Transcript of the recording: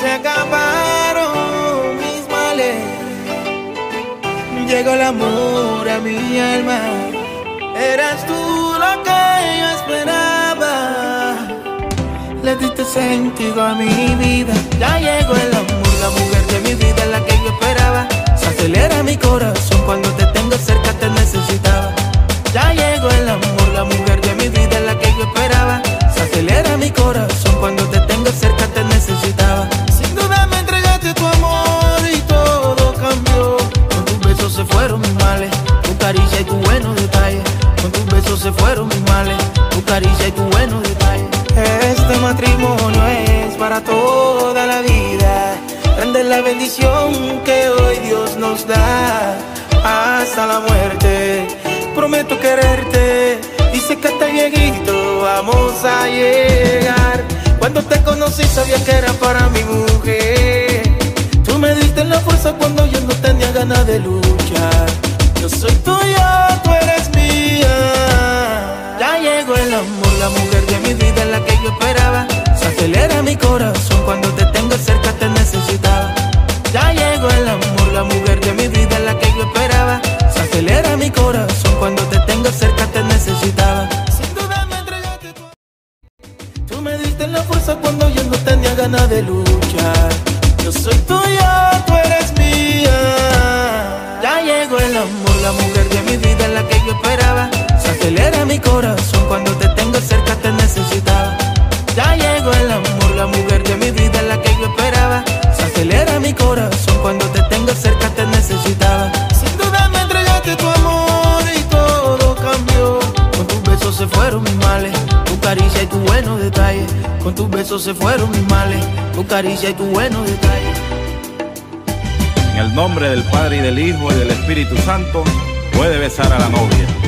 se acabaron mis males. Llegó el amor a mi alma. Eras tú lo que yo esperaba. Le diste sentido a mi vida. Ya llegó el amor, la mujer. Se fueron mis males, tu caricia y tu buenos detalles. Este matrimonio es para toda la vida. Grande la bendición que hoy Dios nos da hasta la muerte. Prometo quererte sé que hasta viejito vamos a llegar. Cuando te conocí sabía que era para mi mujer. Llegó el amor, la mujer de mi vida, la que yo esperaba. Se acelera mi corazón cuando te tengo cerca, te necesitaba. Ya llegó el amor, la mujer de mi vida, la que yo esperaba. Se acelera mi corazón cuando te tengo cerca, te necesitaba. Sin duda me entregaste tu Tú me diste la fuerza cuando yo no tenía ganas de luchar. Yo soy tuya, tú eres mía. Ya llegó el amor, la mujer de mi vida, la que yo esperaba. Acelera mi corazón cuando te tengo cerca, te necesitaba. Ya llegó el amor, la mujer de mi vida, la que yo esperaba. Se acelera mi corazón cuando te tengo cerca, te necesitaba. Sin duda me entregaste tu amor y todo cambió. Con tus besos se fueron mis males, tu caricia y tu buenos detalles. Con tus besos se fueron mis males, tu caricia y tu buenos detalles. En el nombre del Padre y del Hijo y del Espíritu Santo, puede besar a la novia.